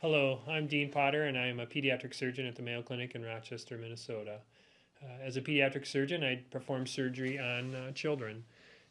Hello, I'm Dean Potter, and I am a pediatric surgeon at the Mayo Clinic in Rochester, Minnesota. Uh, as a pediatric surgeon, I perform surgery on uh, children,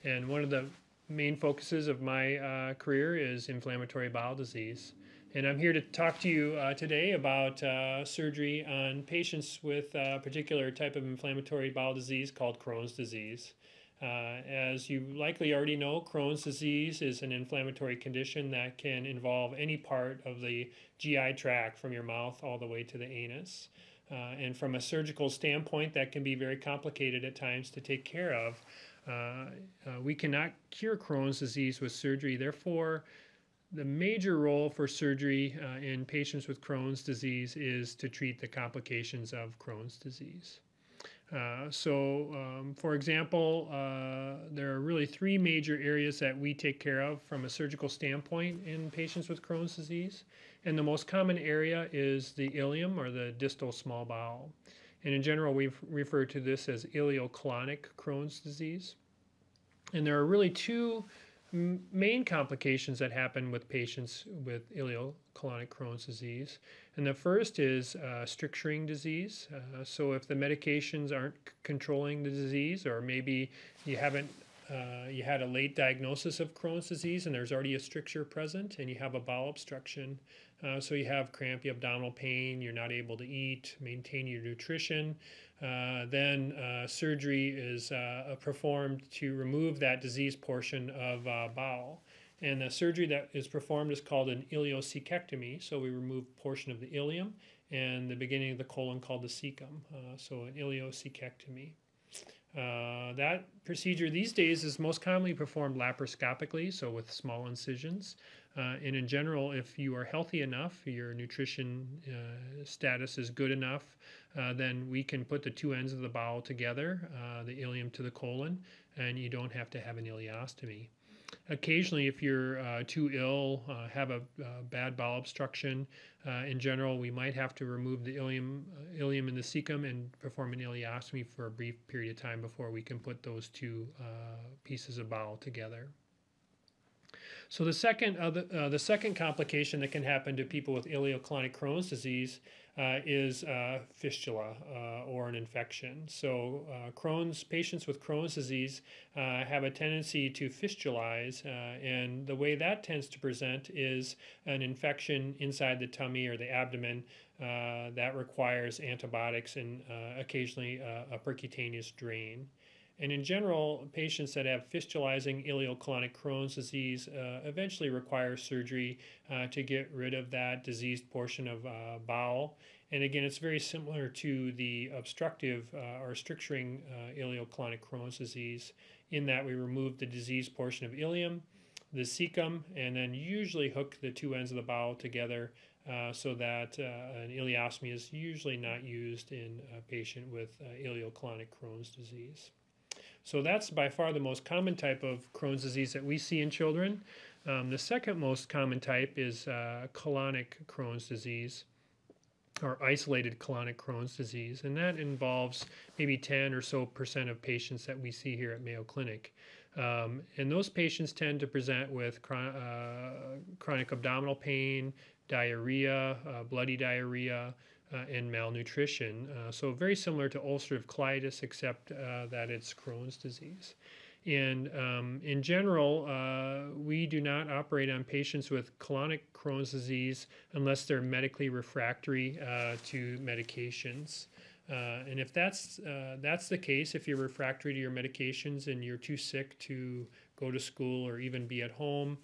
and one of the main focuses of my uh, career is inflammatory bowel disease. And I'm here to talk to you uh, today about uh, surgery on patients with a particular type of inflammatory bowel disease called Crohn's disease. Uh, as you likely already know, Crohn's disease is an inflammatory condition that can involve any part of the GI tract from your mouth all the way to the anus. Uh, and from a surgical standpoint, that can be very complicated at times to take care of. Uh, uh we cannot cure Crohn's disease with surgery. Therefore, the major role for surgery uh, in patients with Crohn's disease is to treat the complications of Crohn's disease. Uh, so, um, for example, uh, there are really three major areas that we take care of from a surgical standpoint in patients with Crohn's disease. And the most common area is the ileum or the distal small bowel. And in general, we refer to this as ileocolonic Crohn's disease. And there are really two main complications that happen with patients with ileocolonic Crohn's disease. And the first is uh, stricturing disease. Uh, so if the medications aren't c- controlling the disease, or maybe you haven't uh, you had a late diagnosis of Crohn's disease and there's already a stricture present and you have a bowel obstruction. Uh, so you have crampy abdominal pain, you're not able to eat, maintain your nutrition. Uh, then uh, surgery is uh, performed to remove that disease portion of uh, bowel. And the surgery that is performed is called an ileocecectomy. So we remove portion of the ileum and the beginning of the colon called the cecum. Uh, so an ileocecectomy. Uh, that procedure these days is most commonly performed laparoscopically, so with small incisions. Uh, and in general, if you are healthy enough, your nutrition uh, status is good enough, uh, then we can put the two ends of the bowel together, uh, the ileum to the colon, and you don't have to have an ileostomy. Occasionally, if you're uh, too ill, uh, have a bad bowel obstruction, in general, we might have to remove the ileum, ileum and the cecum and perform an ileostomy for a brief period of time before we can put those two pieces of bowel together. So the second, uh, the, uh, the second complication that can happen to people with ileocolonic Crohn's disease uh, is uh, fistula uh, or an infection. So uh, Crohn's patients with Crohn's disease have a tendency to fistulize, and the way that tends to present is an infection inside the tummy or the abdomen that requires antibiotics and occasionally a percutaneous drain. And in general, patients that have fistulizing ileocolonic Crohn's disease uh, eventually require surgery uh, to get rid of that diseased portion of uh, bowel. And again, it's very similar to the obstructive uh, or stricturing uh, ileocolonic Crohn's disease in that we remove the diseased portion of ileum, the cecum, and then usually hook the two ends of the bowel together uh, so that an ileostomy is usually not used in a patient with ileocolonic Crohn's disease. So that's by far the most common type of Crohn's disease that we see in children. Um, the second most common type is uh, colonic Crohn's disease or isolated colonic Crohn's disease, and that involves maybe 10 or so percent of patients that we see here at Mayo Clinic. Um, and those patients tend to present with chron- uh, chronic abdominal pain, diarrhea, uh, bloody diarrhea, and malnutrition. Uh, so very similar to ulcerative colitis, except uh, that it's Crohn's disease. And um, in general, uh, we do not operate on patients with colonic Crohn's disease unless they're medically refractory uh, to medications. Uh, and if that's that's the case, if you're refractory to your medications and you're too sick to go to school or even be at home,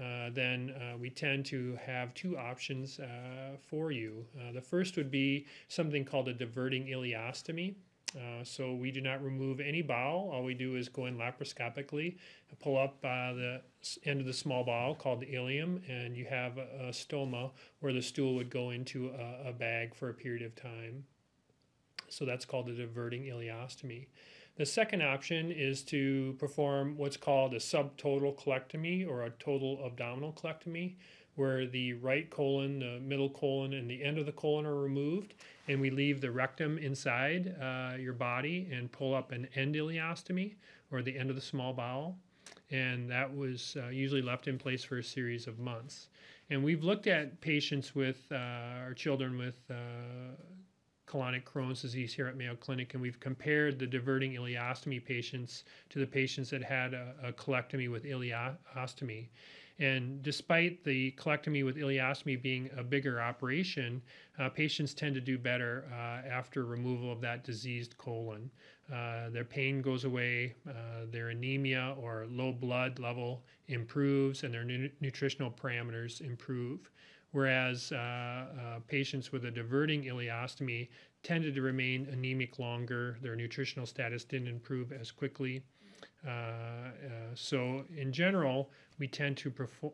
uh, then uh, we tend to have two options uh, for you. Uh, the first would be something called a diverting ileostomy. Uh, so we do not remove any bowel. All we do is go in laparoscopically, pull up the end of the small bowel called the ileum, and you have a, a stoma where the stool would go into a, a bag for a period of time. So that's called a diverting ileostomy. The second option is to perform what's called a subtotal colectomy or a total abdominal colectomy, where the right colon, the middle colon, and the end of the colon are removed, and we leave the rectum inside uh, your body and pull up an end ileostomy or the end of the small bowel. and that was uh, usually left in place for a series of months. And we've looked at patients with uh, our children with uh, colonic Crohn's disease here at Mayo Clinic, and we've compared the diverting ileostomy patients to the patients that had a, a colectomy with ileostomy. And despite the colectomy with ileostomy being a bigger operation, uh, patients tend to do better uh, after removal of that diseased colon. Uh, their pain goes away, uh, their anemia or low blood level improves, and their nu- nutritional parameters improve. Whereas uh, uh, patients with a diverting ileostomy tended to remain anemic longer, their nutritional status didn't improve as quickly. So, in general, we tend to prefer,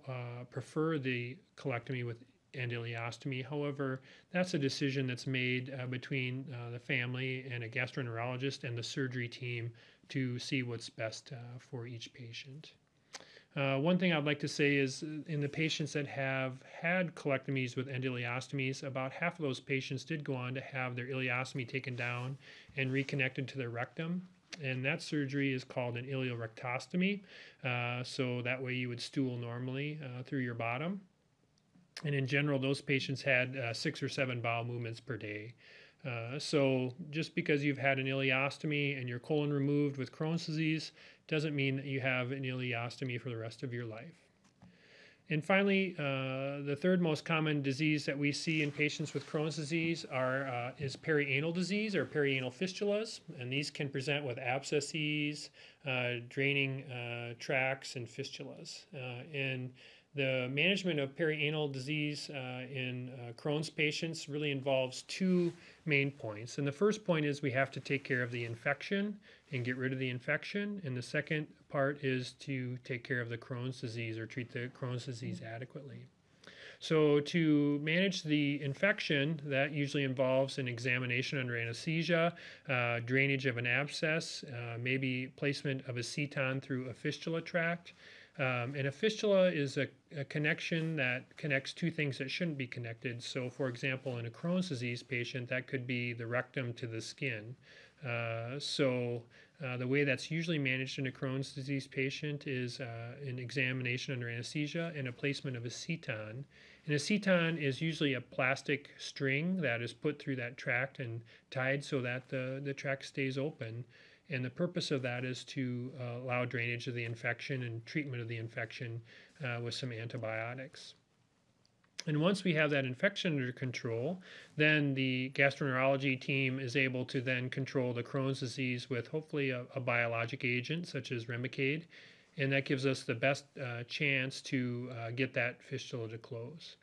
prefer the colectomy with and ileostomy. However, that's a decision that's made uh, between uh, the family and a gastroenterologist and the surgery team to see what's best uh, for each patient. Uh, one thing I'd like to say is uh, in the patients that have had colectomies with endoileostomies, about half of those patients did go on to have their ileostomy taken down and reconnected to their rectum. And that surgery is called an ileorectostomy. Uh, so that way you would stool normally through your bottom. And in general, those patients had uh, six or seven bowel movements per day. Uh, so just because you've had an ileostomy and your colon removed with Crohn's disease doesn't mean that you have an ileostomy for the rest of your life. And finally, uh, the third most common disease that we see in patients with Crohn's disease are, uh, is perianal disease or perianal fistulas. And these can present with abscesses, uh, draining uh, tracts, and fistulas. Uh, and the management of perianal disease uh, in uh, Crohn's patients really involves two main points. And the first point is we have to take care of the infection and get rid of the infection. And the second part is to take care of the Crohn's disease or treat the Crohn's disease adequately. So, to manage the infection, that usually involves an examination under anesthesia, uh, drainage of an abscess, uh, maybe placement of a seton through a fistula tract. Um, and a fistula is a, a, connection that connects two things that shouldn't be connected. So, for example, in a Crohn's disease patient, that could be the rectum to the skin. Uh, so, uh, the way that's usually managed in a Crohn's disease patient is uh, an examination under anesthesia and a placement of a seton. And a seton is usually a plastic string that is put through that tract and tied so that the, the tract stays open. And the purpose of that is to uh, allow drainage of the infection and treatment of the infection uh, with some antibiotics. And once we have that infection under control, then the gastroenterology team is able to then control the Crohn's disease with hopefully a, a biologic agent such as Remicade. And that gives us the best uh, chance to uh, get that fistula to close.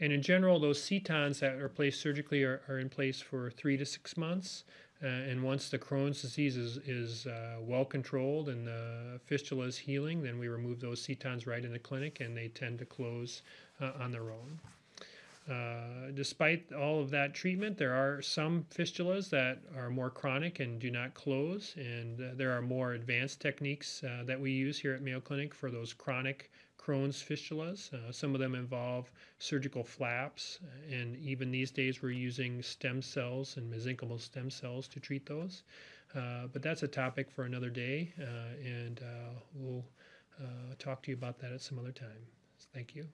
And in general, those setons that are placed surgically are, are in place for three to six months. Uh, and once the Crohn's disease is, is uh, well controlled and the fistula is healing, then we remove those setons right in the clinic and they tend to close uh, on their own. Uh, despite all of that treatment, there are some fistulas that are more chronic and do not close, and uh, there are more advanced techniques uh, that we use here at Mayo Clinic for those chronic Crohn's fistulas. Uh, some of them involve surgical flaps, and even these days we're using stem cells and mesenchymal stem cells to treat those. Uh, but that's a topic for another day, uh, and uh, we'll uh, talk to you about that at some other time. Thank you.